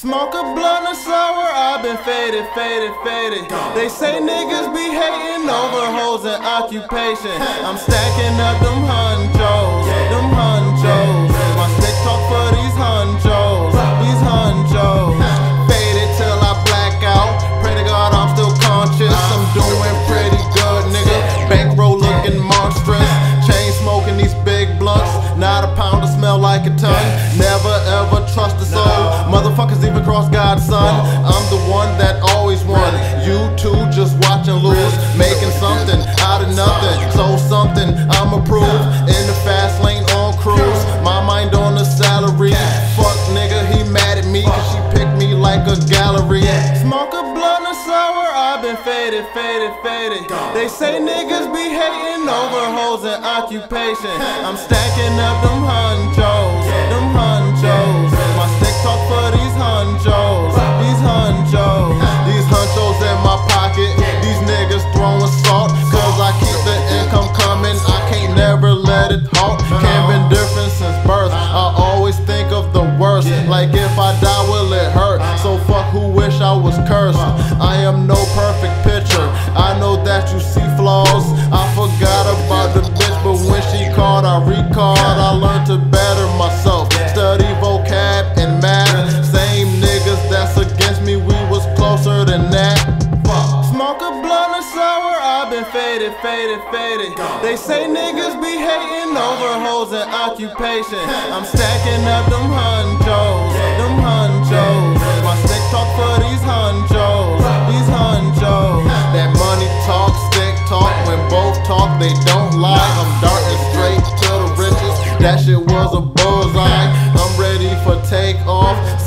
Smoke a blunt of sour, I've been faded, faded, faded. They say niggas be hating over hoes and occupation. I'm stacking up them hunchos, them hunchos. My stick talk for these hunchos, these hunchos. Faded till I black out. Pray to God I'm still conscious. I'm doing pretty good, nigga. Bankroll looking monstrous. A ton. Never ever trust a soul. Motherfuckers even cross God's son. I'm the one that always won. You two just watch and lose. Making something out of nothing. So something I'm approved. In the fast lane on cruise. My mind on the salary. Fuck nigga, he mad at me cause she picked me like a gallery. Smoke a blunt of sour, I've been faded, faded, faded. They say niggas be hating over hoes and occupation. I'm stacking up them hunchos, them hunchos. My stick talk for these hunchos, these hunchos. These hunchos in my pocket, these niggas throwing salt. Cause I keep the income coming, I can't never let it halt. Can't been different since birth. I always think of the worst. Like if I die, will it hurt? So fuck who wish I was cursed. I am no perfect picture. I know that you see flaws. I forgot about the closer than that. Smoke a blunt of sour, I've been faded, faded, faded. They say niggas be hating over hoes and occupation. I'm stacking up them hunchos, them hunchos. My stick talk for these hunchos, these hunchos. That money talk, stick talk. When both talk, they don't lie. I'm dark darting straight to the riches. That shit was a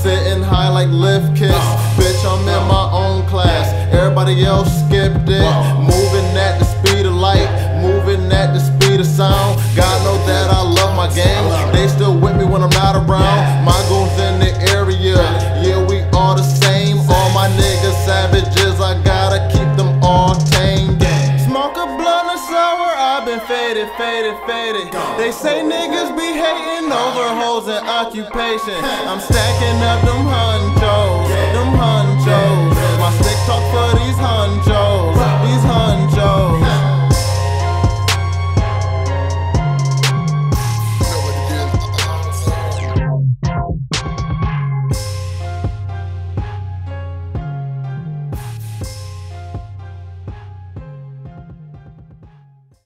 sitting high like lift kiss. Bitch, I'm in my own class. Everybody else skipped it. Moving at the speed of light, moving at the speed of sound. God know that I love my game. They still with me when I'm not around. My goons in the area, yeah, we all the same. All my niggas savages, I gotta keep them all tamed. Smoke a blunt of sour, I've been faded, faded, faded. They say niggas be hating over chosen occupation. I'm stacking up them hunchos, them hunchos. My stick talk for these hunchos, these hunchos. You know